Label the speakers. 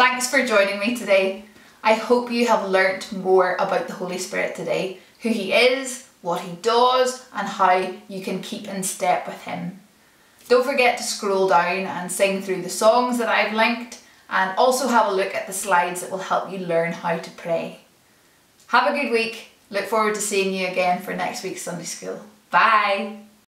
Speaker 1: Thanks for joining me today. I hope you have learnt more about the Holy Spirit today, who He is, what He does, and how you can keep in step with Him. Don't forget to scroll down and sing through the songs that I've linked, and also have a look at the slides that will help you learn how to pray. Have a good week. Look forward to seeing you again for next week's Sunday School. Bye!